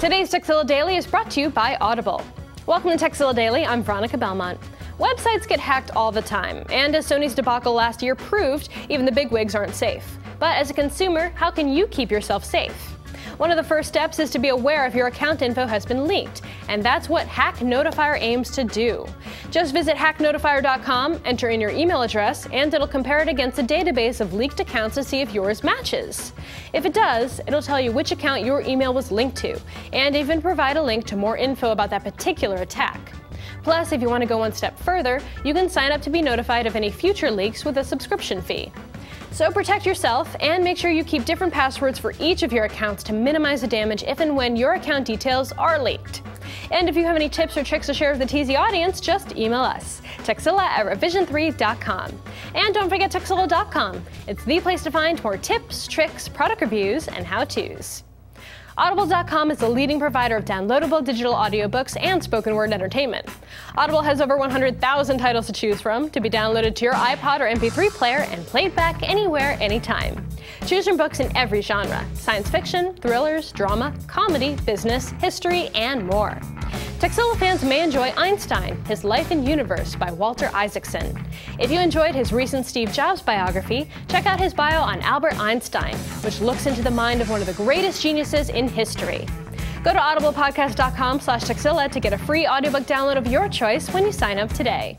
Today's Tekzilla Daily is brought to you by Audible. Welcome to Tekzilla Daily. I'm Veronica Belmont. Websites get hacked all the time, and as Sony's debacle last year proved, even the bigwigs aren't safe. But as a consumer, how can you keep yourself safe? One of the first steps is to be aware if your account info has been leaked, and that's what Hack Notifier aims to do. Just visit hacknotifier.com, enter in your email address, and it'll compare it against a database of leaked accounts to see if yours matches. If it does, it'll tell you which account your email was linked to, and even provide a link to more info about that particular attack. Plus, if you want to go one step further, you can sign up to be notified of any future leaks with a subscription fee. So protect yourself and make sure you keep different passwords for each of your accounts to minimize the damage if and when your account details are leaked. And if you have any tips or tricks to share with the TZ audience, just email us, Tekzilla at revision3.com. And don't forget Tekzilla.com. It's the place to find more tips, tricks, product reviews, and how-tos. Audible.com is the leading provider of downloadable digital audiobooks and spoken word entertainment. Audible has over 100,000 titles to choose from to be downloaded to your iPod or MP3 player and played back anywhere, anytime. Choose from books in every genre science fiction, thrillers, drama, comedy, business, history, and more. Tekzilla fans may enjoy Einstein, His Life and Universe by Walter Isaacson. If you enjoyed his recent Steve Jobs biography, check out his bio on Albert Einstein, which looks into the mind of one of the greatest geniuses in history. Go to audiblepodcast.com slash Tekzilla to get a free audiobook download of your choice when you sign up today.